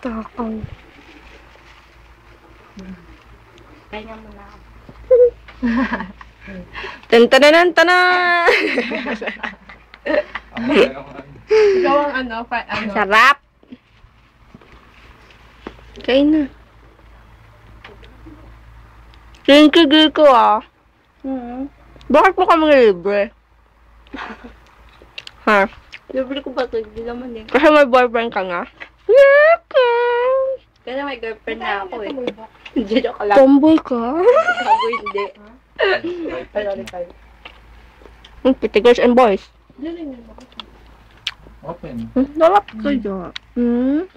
Takaw. Kaya mo na ako. Tantananan tanan! Ikaw ang ano, pa, ano. Sarap! Kain na. You, Giko ah. Hmm. Bakit mo kami libre? ha? Libre ko ba ito? Hindi naman eh. Kasi may boyfriend ka nga? Kasi may girlfriend na ako eh. Hindi, joke lang. Tomboy ka? Bago hindi. Hmm, Pretty girls and boys. Open. Hmm, Sarap kayo. Hmm?